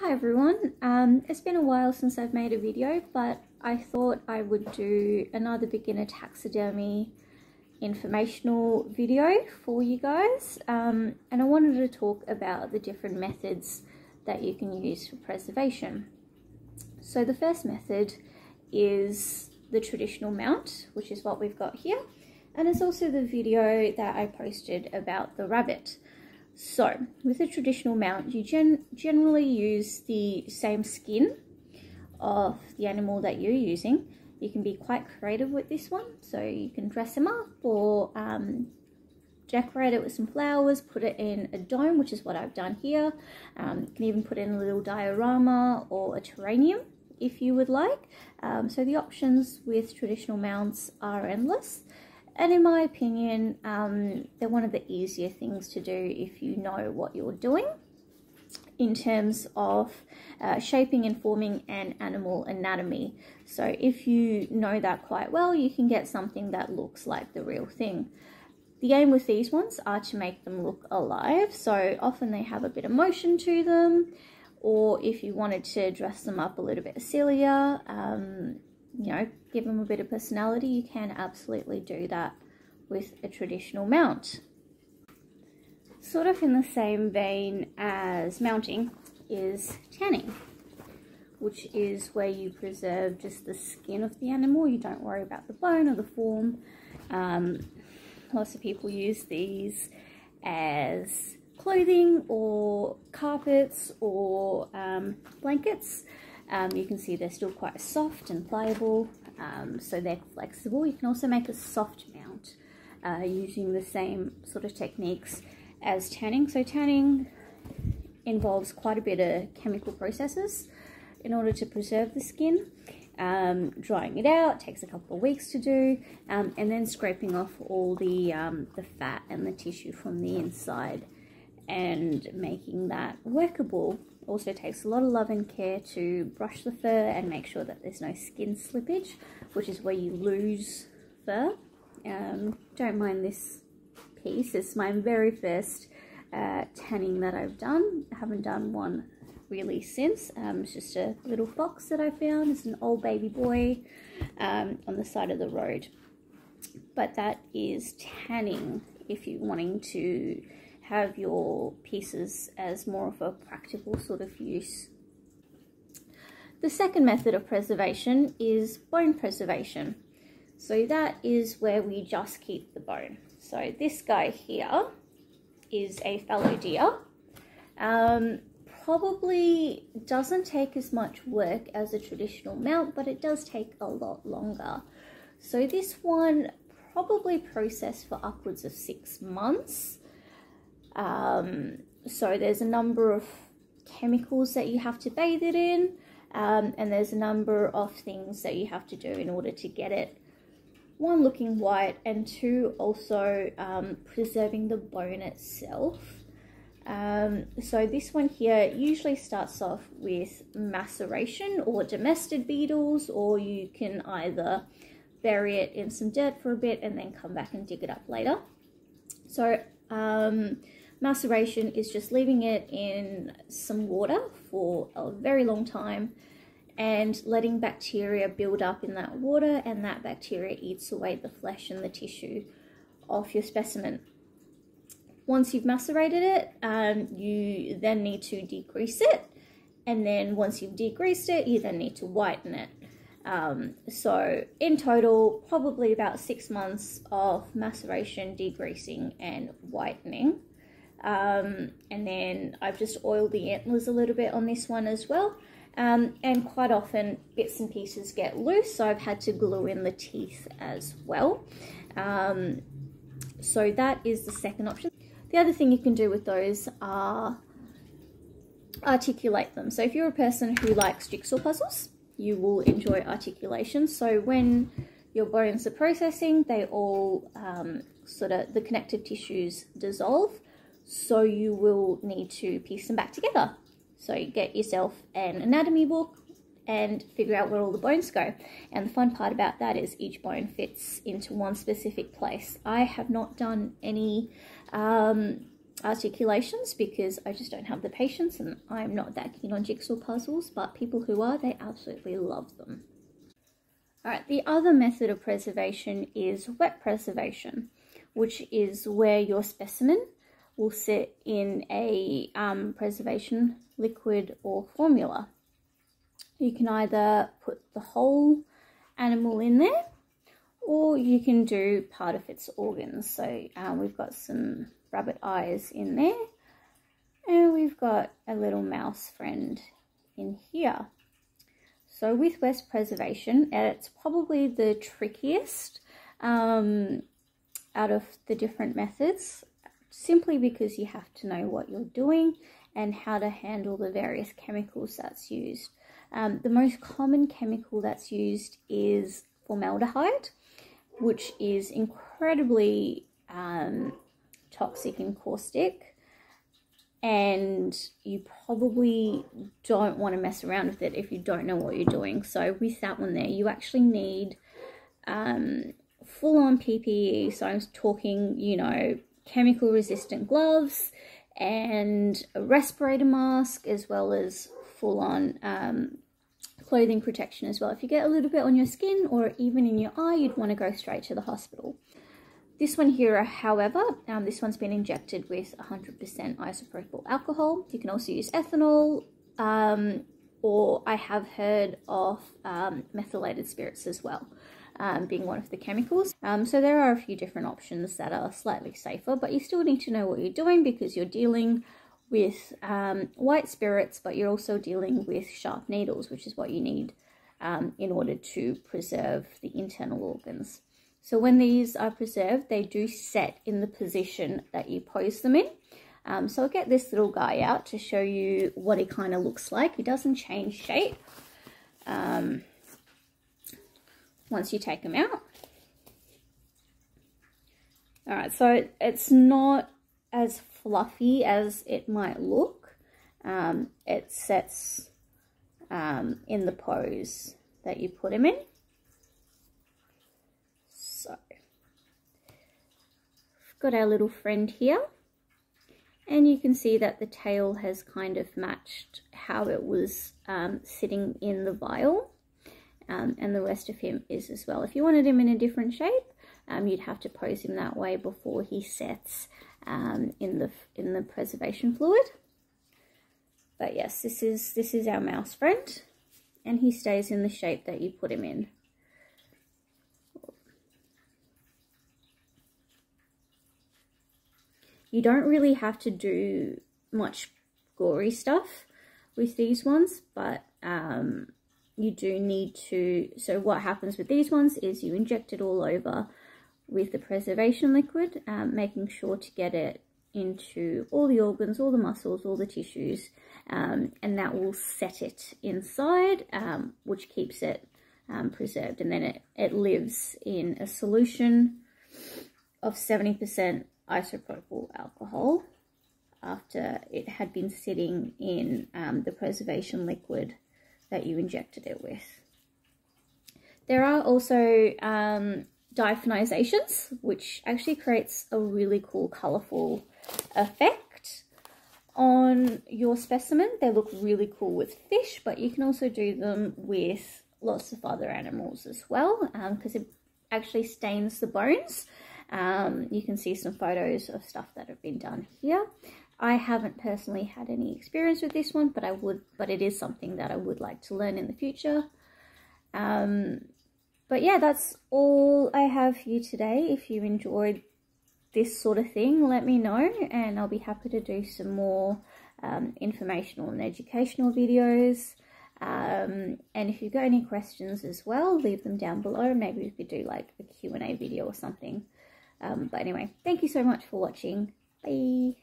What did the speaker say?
Hi everyone, um, it's been a while since I've made a video but I thought I would do another beginner taxidermy informational video for you guys um, and I wanted to talk about the different methods that you can use for preservation. So the first method is the traditional mount which is what we've got here and it's also the video that I posted about the rabbit. So with a traditional mount, you gen generally use the same skin of the animal that you're using. You can be quite creative with this one. So you can dress them up or um, decorate it with some flowers, put it in a dome, which is what I've done here. Um, you can even put in a little diorama or a terrarium if you would like. Um, so the options with traditional mounts are endless. And in my opinion, um, they're one of the easier things to do if you know what you're doing in terms of uh, shaping and forming an animal anatomy. So if you know that quite well, you can get something that looks like the real thing. The aim with these ones are to make them look alive, so often they have a bit of motion to them, or if you wanted to dress them up a little bit sillier, um, you know, give them a bit of personality, you can absolutely do that with a traditional mount. Sort of in the same vein as mounting is tanning, which is where you preserve just the skin of the animal. You don't worry about the bone or the form. Um, lots of people use these as clothing or carpets or um, blankets. Um, you can see they're still quite soft and pliable, um, so they're flexible. You can also make a soft mount uh, using the same sort of techniques as tanning. So tanning involves quite a bit of chemical processes in order to preserve the skin. Um, drying it out takes a couple of weeks to do, um, and then scraping off all the um, the fat and the tissue from the inside, and making that workable also takes a lot of love and care to brush the fur and make sure that there's no skin slippage, which is where you lose fur. Um, don't mind this piece. It's my very first uh, tanning that I've done. I haven't done one really since. Um, it's just a little fox that I found. It's an old baby boy um, on the side of the road. But that is tanning if you're wanting to have your pieces as more of a practical sort of use. The second method of preservation is bone preservation. So that is where we just keep the bone. So this guy here is a fallow deer. Um, probably doesn't take as much work as a traditional mount, but it does take a lot longer. So this one probably processed for upwards of six months. Um, so there's a number of chemicals that you have to bathe it in, um, and there's a number of things that you have to do in order to get it one looking white and two also um, preserving the bone itself. Um, so this one here usually starts off with maceration or dermestid beetles or you can either bury it in some dirt for a bit and then come back and dig it up later. So um, Maceration is just leaving it in some water for a very long time and letting bacteria build up in that water and that bacteria eats away the flesh and the tissue of your specimen. Once you've macerated it, um, you then need to degrease it and then once you've degreased it, you then need to whiten it. Um, so in total, probably about six months of maceration, degreasing and whitening. Um, and then I've just oiled the antlers a little bit on this one as well. Um, and quite often bits and pieces get loose, so I've had to glue in the teeth as well. Um, so that is the second option. The other thing you can do with those are articulate them. So if you're a person who likes jigsaw puzzles, you will enjoy articulation. So when your bones are processing, they all um, sort of, the connective tissues dissolve so you will need to piece them back together. So get yourself an anatomy book and figure out where all the bones go. And the fun part about that is each bone fits into one specific place. I have not done any um, articulations because I just don't have the patience and I'm not that keen on jigsaw puzzles, but people who are, they absolutely love them. All right, the other method of preservation is wet preservation, which is where your specimen will sit in a um, preservation liquid or formula. You can either put the whole animal in there or you can do part of its organs. So um, we've got some rabbit eyes in there and we've got a little mouse friend in here. So with wet preservation, it's probably the trickiest um, out of the different methods simply because you have to know what you're doing and how to handle the various chemicals that's used. Um, the most common chemical that's used is formaldehyde, which is incredibly um, toxic and caustic. And you probably don't want to mess around with it if you don't know what you're doing. So with that one there, you actually need um, full-on PPE. So I'm talking, you know, chemical resistant gloves and a respirator mask as well as full on um, clothing protection as well. If you get a little bit on your skin or even in your eye, you'd want to go straight to the hospital. This one here, however, um, this one's been injected with 100% isopropyl alcohol. You can also use ethanol, um, or I have heard of um, methylated spirits as well um, being one of the chemicals. Um, so there are a few different options that are slightly safer, but you still need to know what you're doing because you're dealing with um, white spirits, but you're also dealing with sharp needles, which is what you need um, in order to preserve the internal organs. So when these are preserved, they do set in the position that you pose them in. Um, so I'll get this little guy out to show you what he kind of looks like. He doesn't change shape. Um, once you take them out. All right, so it's not as fluffy as it might look. Um, it sets um, in the pose that you put them in. So, we've got our little friend here. And you can see that the tail has kind of matched how it was um, sitting in the vial um, and the rest of him is as well. If you wanted him in a different shape, um, you'd have to pose him that way before he sets um, in the in the preservation fluid. But yes, this is this is our mouse friend, and he stays in the shape that you put him in. You don't really have to do much gory stuff with these ones, but um, you do need to, so what happens with these ones is you inject it all over with the preservation liquid, um, making sure to get it into all the organs, all the muscles, all the tissues, um, and that will set it inside, um, which keeps it um, preserved. And then it, it lives in a solution of 70% isopropyl alcohol after it had been sitting in um, the preservation liquid that you injected it with. There are also um, diaphanizations, which actually creates a really cool colourful effect on your specimen. They look really cool with fish, but you can also do them with lots of other animals as well because um, it actually stains the bones. Um, you can see some photos of stuff that have been done here. I haven't personally had any experience with this one, but I would, but it is something that I would like to learn in the future. Um, but yeah, that's all I have for you today. If you enjoyed this sort of thing, let me know and I'll be happy to do some more um, informational and educational videos. Um, and if you've got any questions as well, leave them down below. Maybe we could do like a Q&A video or something. Um, but anyway, thank you so much for watching. Bye.